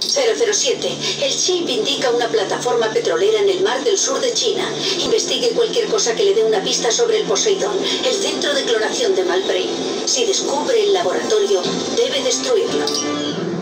007. El chip indica una plataforma petrolera en el mar del sur de China. Investigue cualquier cosa que le dé una pista sobre el Poseidón, el centro de clonación de Malbray. Si descubre el laboratorio, debe destruirlo.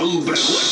Es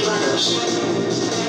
Brothers.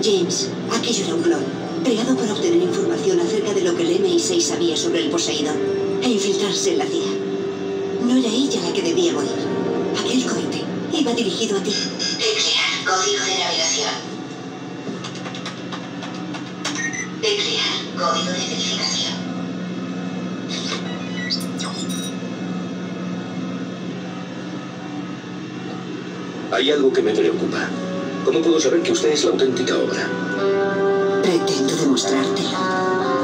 James, aquello era un clon, creado para obtener información acerca de lo que el MI6 sabía sobre el Poseidón e infiltrarse en la CIA. No era ella la que debía morir. Aquel cohete iba dirigido a ti. Teclear código de navegación. Teclear código de verificación. Hay algo que me preocupa. ¿Cómo puedo saber que usted es la auténtica obra? Pretendo demostrártelo.